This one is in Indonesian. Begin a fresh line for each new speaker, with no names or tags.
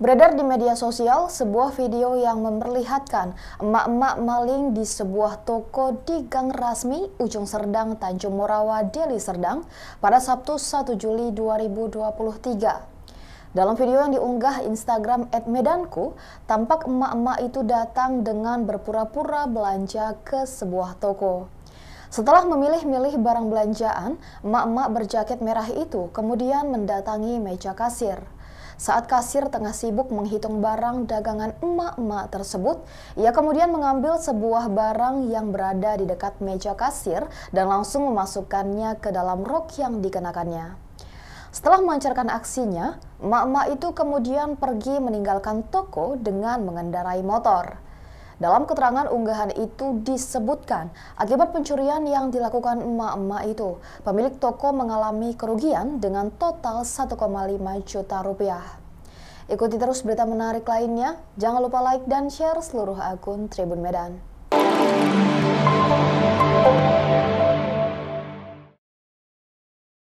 Beredar di media sosial sebuah video yang memperlihatkan emak-emak maling di sebuah toko di Gang Rasmi, Ujung Serdang, Tanjung Morawa, Deli Serdang pada Sabtu 1 Juli 2023. Dalam video yang diunggah Instagram @medanku, tampak emak-emak itu datang dengan berpura-pura belanja ke sebuah toko. Setelah memilih-milih barang belanjaan, emak-emak berjaket merah itu kemudian mendatangi meja kasir. Saat kasir tengah sibuk menghitung barang dagangan emak-emak tersebut, ia kemudian mengambil sebuah barang yang berada di dekat meja kasir dan langsung memasukkannya ke dalam rok yang dikenakannya. Setelah melancarkan aksinya, emak-emak itu kemudian pergi meninggalkan toko dengan mengendarai motor. Dalam keterangan unggahan itu disebutkan, akibat pencurian yang dilakukan emak-emak itu, pemilik toko mengalami kerugian dengan total 1,5 juta rupiah. Ikuti terus berita menarik lainnya, jangan lupa like dan share seluruh akun Tribun Medan.